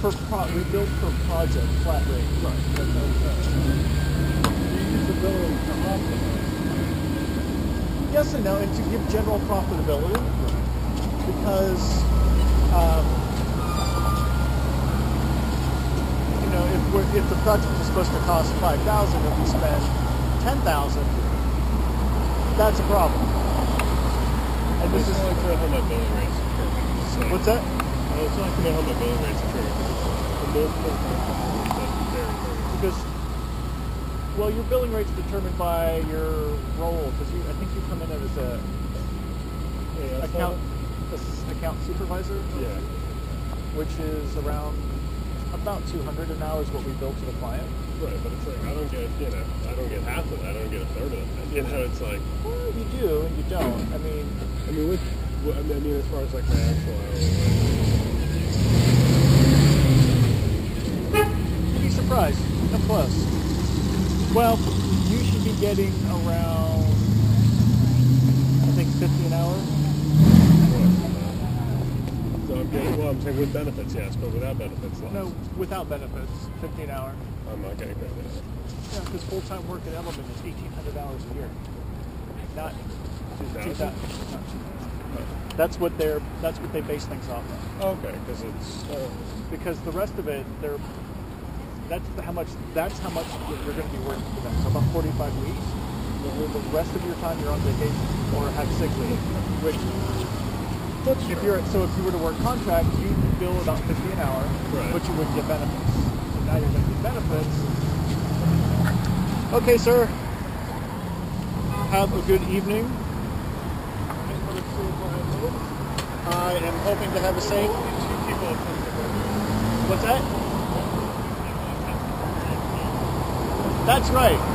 per pro, we build per project, flat rate. Right. That's what I'm saying. You use the billing to optimize. Yes and no, and to give general profitability, because um, you know if we're, if the project is supposed to cost five thousand and we spend ten thousand, that's a problem. And this it's is not like how my billing rates occur. So, what's that? I was talking about how my billing rates occur. The multiple factors that vary very Because well, your billing rate's determined by your role. Because you, I think you come in as a Yeah, account assistant account supervisor. Yeah. which is around about 200 an hour is what we bill to the client. Right, but it's like I don't get you know I don't get half of that. I don't get a third of that. You know, it's like Well, you do and you don't. I mean, I mean, which what- I mean, as far as like my actual. You'd be close. Well, you should be getting around, I think, 50 an hour. So I'm getting well. I'm saying with benefits, yes, but without benefits, less. No, without benefits, 50 an hour. I'm not getting benefits. Yeah, because full-time work at Element is 1,800 hours a year. Not 2,000. 2,000? That's what they're. That's what they base things off of. Okay, because it's uh, because the rest of it, they're that's how much that's how much you're going to be working for them. So about 45 weeks. The the rest of your time you're on vacation or have sick leave, which if you're so if you were to work contract, you'd bill about 50 an hour, Right. but you wouldn't get benefits. So now you're going to get benefits. Okay, sir. Have a good evening. I am hoping to have a safe. What's that? That's right.